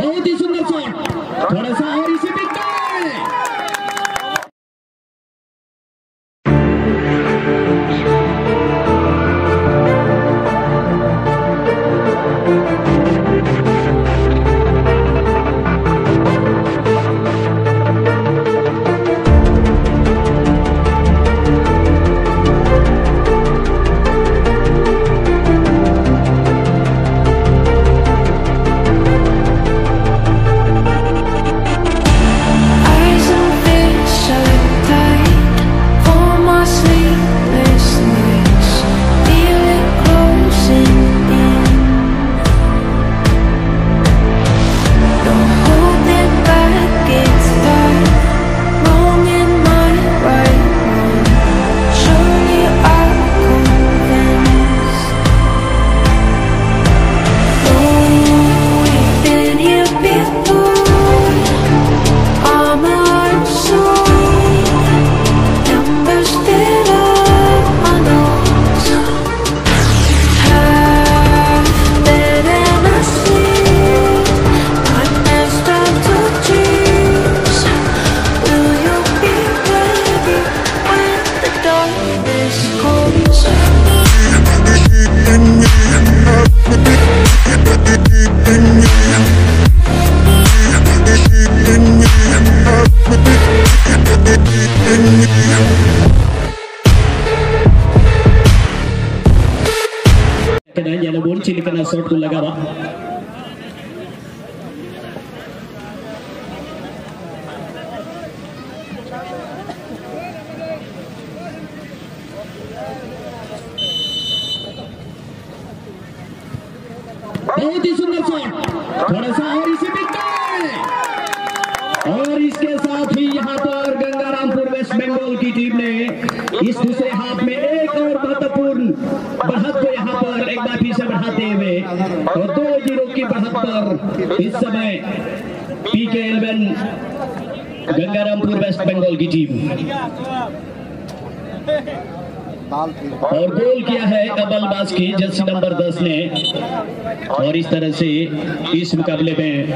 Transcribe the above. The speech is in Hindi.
बहुत ही सुंदर शॉट थोड़ा सा और इसे bon cili kena shot tu lagawa बहुत ही सुंदर शॉट थोड़ा सा और इसे हैं और इसके साथ ही यहाँ पर गंगारामपुर वेस्ट बंगाल की टीम ने इस दूसरे हाफ़ में एक और महत्वपूर्ण बढ़त को यहाँ पर एक बार फिर में और दो ज़ीरो की बढ़त पर इस समय पी के एलेवन गंगारामपुर, वेस्ट बंगाल की टीम। और गोल किया है अबलबाज की, जर्सी नंबर 10 ने। और इस तरह से इस मुकाबले में